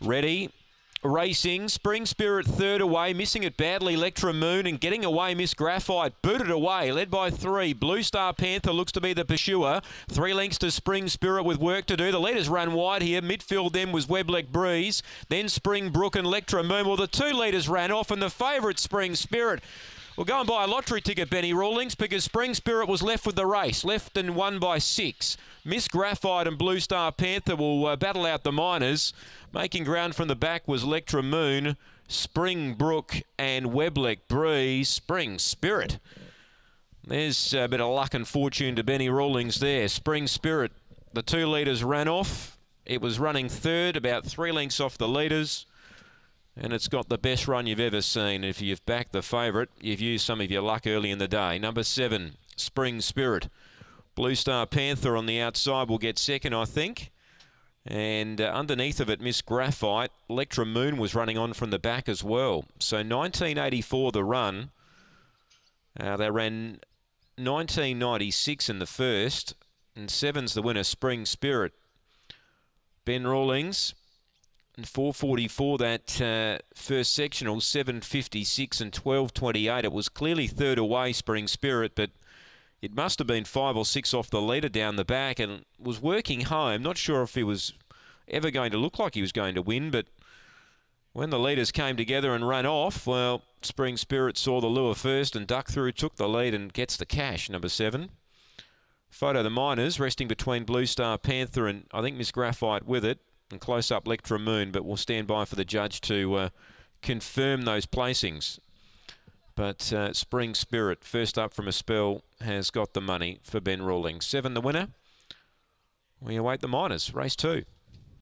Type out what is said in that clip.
Ready. Racing, Spring Spirit third away, missing it badly, Electra Moon, and getting away, Miss Graphite, booted away, led by three. Blue Star Panther looks to be the pursuer. Three lengths to Spring Spirit with work to do. The leaders run wide here. Midfield then was Webleck Breeze, then Spring Brook and Electra Moon. Well, the two leaders ran off, and the favourite Spring Spirit We'll go and buy a lottery ticket, Benny Rawlings, because Spring Spirit was left with the race, left and won by six. Miss Graphite and Blue Star Panther will uh, battle out the minors. Making ground from the back was Electra Moon, Spring Brook, and Webleck Breeze. Spring Spirit. There's a bit of luck and fortune to Benny Rawlings there. Spring Spirit, the two leaders ran off. It was running third, about three lengths off the leaders and it's got the best run you've ever seen. If you've backed the favourite, you've used some of your luck early in the day. Number seven, Spring Spirit. Blue Star Panther on the outside will get second, I think. And uh, underneath of it, Miss Graphite, Electra Moon was running on from the back as well. So 1984, the run. Uh, they ran 1996 in the first, and seven's the winner, Spring Spirit. Ben Rawlings, and 444 that uh, first sectional, 756 and 1228. It was clearly third away, Spring Spirit, but it must have been five or six off the leader down the back and was working home. Not sure if he was ever going to look like he was going to win, but when the leaders came together and ran off, well, Spring Spirit saw the lure first and ducked through, took the lead and gets the cash, number seven. Photo the minors resting between Blue Star Panther and I think Miss Graphite with it and close up Electra Moon, but we'll stand by for the judge to uh, confirm those placings. But uh, Spring Spirit, first up from a spell, has got the money for Ben Rawlings. Seven the winner. We await the minors. Race two.